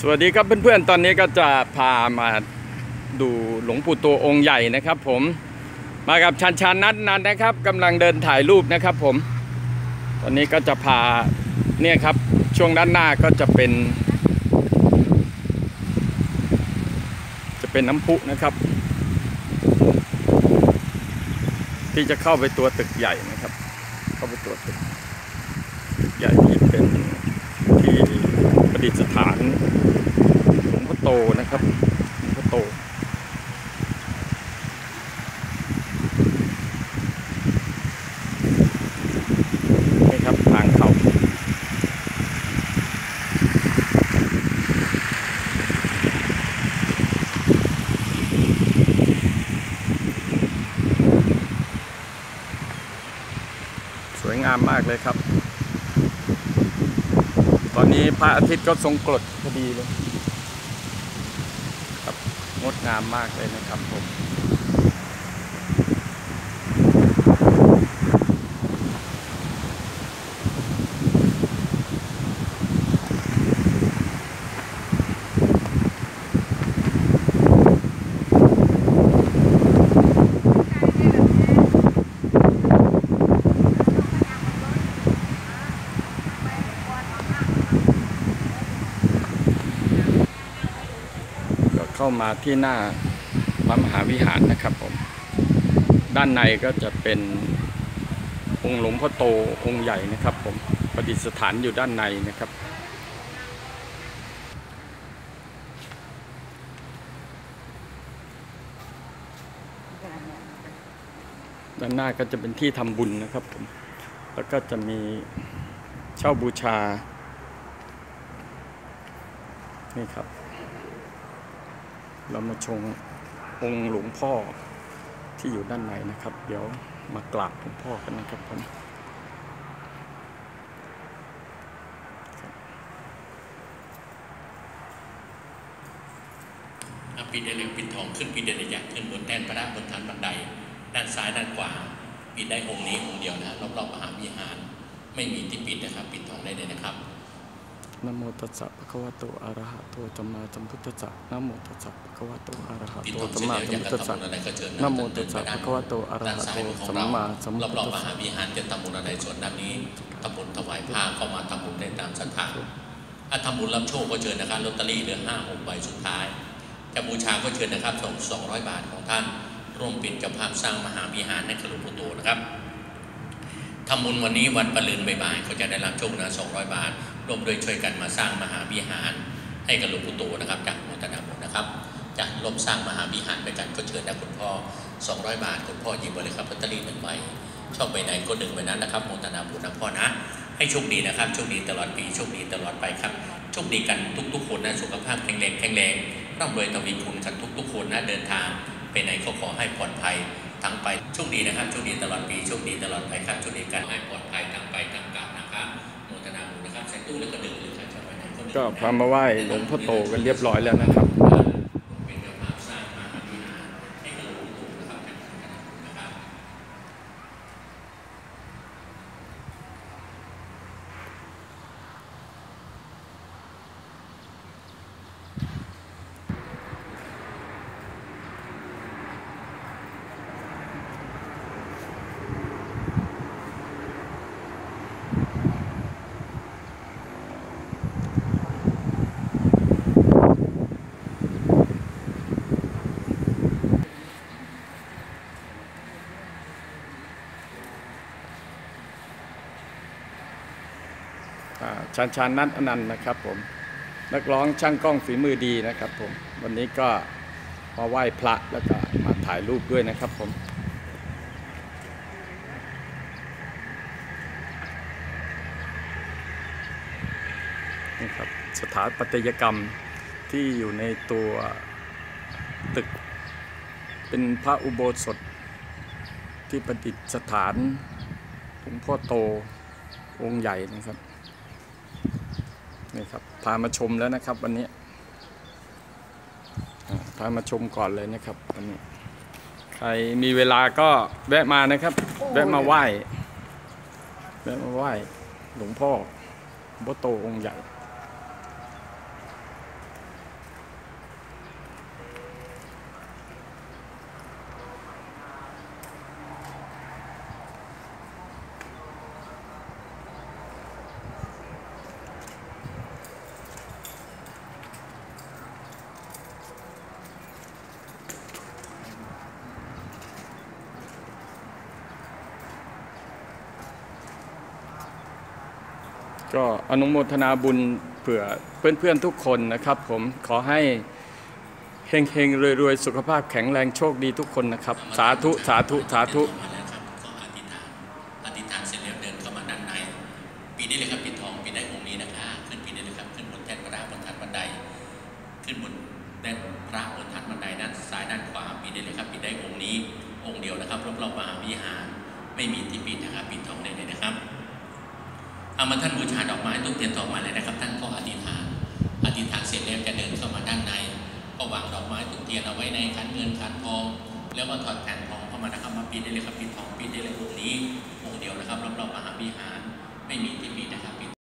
สวัสดีครับเพื่อนๆ ตอนนี้ก็จะพามาดูหลวงปู่โตองค์ใหญ่นะครับ ผม มากับชันชันนัทนันนะครับกำลังเดินถ่ายรูปนะครับ ผม ตอนนี้ก็จะพาเนี่ยครับช่วงด้านหน้าก็จะเป็น จะเป็นน้ำพุนะครับ ที่จะเข้าไปตัวตึกใหญ่นะครับ เข้าไปตัวตึกตึกใหญ่ที่เป็น ดิษฐานหลวงพ่อโตนะครับหลวงพ่อโตนี่ครับทางเข้าสวยงามมากเลยครับ ตอนนี้พระอาทิตย์ก็ทรงกรดพอดีเลยครับงดงามมากเลยนะครับผม เข้ามาที่หน้าพระมหาวิหารนะครับผม ด้านในก็จะเป็นองค์หลวงพ่อโตองค์ใหญ่นะครับผมประดิษฐานอยู่ด้านในนะครับ ด้านหน้าก็จะเป็นที่ทำบุญนะครับผม แล้วก็จะมีเช่าบูชา นี่ครับ เรามาชมองค์หลวงพ่อที่อยู่ด้านในนะครับ เดี๋ยวมากราบหลวงพ่อกันนะครับผมปิดได้เลยปิดทองขึ้นปิดได้เลยอยากขึ้นบนแท่นพระบนฐานบันได ด้านซ้ายด้านขวาปิดได้องค์นี้องค์เดียวนะรอบๆมหาวิหาร ไม่มีที่ปิดนะครับ ปิดทองได้เลยนะครับ นะโมตัสสะภะคะวะโตอะระหะโตสัมมาสัมพุทธัสสะนะโมตัสสะภะคะวะโตอะระหะปิดโตทองสัมเสร็จมาแล้วสัอมยากพุทธัสสะจะทำบุญอะไรก็เชิญนะโมเดิตัสสะไปด้านภะคะวะโตอะระด้านหะซ้ายโตมือของสัมเรามาสัมพุทรอบธัสๆมสะหาวิหารจะทำบุญอะไรส่วนด้านนี้ทำบุญถวายผ้าเข้ามาทำบุญได้ตามศรัทธาถ้าทำบุญรับโชคก็เชิญนะครับลอตเตอรี่เหลือห้าหกใบสุดท้ายจะบูชาก็เชิญนะครับส่งสองร้อยบาทของท่านร่วมเป็นเจ้าภาพสร้างมหาวิหารในกรุงปุโตนะครับทำบุญวันนี้วันปะลืนบ่ายๆเขาจะได้รับโชคนะ200บาท ร่วมโดยช่วยกันมาสร้างมหาวิหาร ให้กับหลวงปู่โตนะครับ จากโมทนาบุนะครับจะร่วมสร้างมหาวิหารไปกันก็เชิญนะคุณพ่อ 200 บาท คุณพ่อหยิบไปเลยครับลอตเตอรี่หนึ่งใบชอบใบไหนก็หนึ่งใบนั้นนะครับโมทนาบุญนะพ่อนะ ให้โชคดีนะครับโชคดีตลอดปีโชคดีตลอดไปครับโชคดีกันทุกๆคนนะสุขภาพแข็งแรงแข็งแรงร่ำรวยทวีคูณกันทุกๆคนนะเดินทางไปไหนก็ขอให้ปลอดภัยทั้งไปโชคดีนะครับโชคดีตลอดปีโชคดีตลอดไปครับโชคดีการให้ปลอดภัยทั้ง แล้วก็ดึงหรือใครชอบก็พามาไหว้หลวงพ่อโตกันเรียบร้อยแล้วนะครับ เป็นเจ้าภาพสร้างมหาวิหารให้กับหลวงปู่นะครับนะครับ อ่า ชานชานนัทอนันต์นะครับผมนักร้องช่างกล้องฝีมือดีนะครับผมวันนี้ก็มาไหว้พระแล้วก็มาถ่ายรูปด้วยนะครับผมนี่ครับสถาปัตยกรรมที่อยู่ในตัวตึก เป็นพระอุโบสถที่ประดิษฐานหลวงพ่อโตองค์ใหญ่นะครับ นี่ครับพามาชมแล้วนะครับวันนี้พามาชมก่อนเลยนะครับวันนี้ ใครมีเวลาก็แวะมานะครับ แวะมาไหว้แวะมาไหว้หลวงพ่อบ่โตองค์ใหญ่ ก็อนุโมทนาบุญเผื่อเพื่อนๆทุกคนนะครับ ผมขอให้เฮงเฮงๆรวยๆ สุขภาพแข็งแรงโชคดีทุกคนนะครับ สาธุ สาธุ สาธุเดินเข้ามาแล้วครับก็อธิษฐานอธิษฐานเสร็จแล้วเดินเข้ามาด้านในปีนี้เลยครับปิดทองปีได้องค์นี้นะคะขึ้นปีนี้เลยครับขึ้นบนแท่นพระบนฐานบันได ขึ้นบนแท่นพระบนฐานบันไดด้านซ้ายด้านขวาปีนี้เลยครับปีได้องค์นี้องค์เดียวนะครับรอบๆมหาวิหารไม่มีที่ปิดนะครับปิดทองได้เลยนะครับ เอามาท่านบูชาดอกไม้ทุกเทียนทอมาเลยนะครับท่านก็อธิษฐานอธิษฐานเสร็จแล้วจะเดินเข้ามาด้านในก็วางดอกไม้ทุกเทียนเอาไว้ในขันเงินขันทอง แล้วก็ถอดแผ่นทองเข้ามานะครับมาปิดได้เลยครับปิดทองปิดได้เลยองค์นี้องค์เดียวนะครับรอบๆมหาวิหาร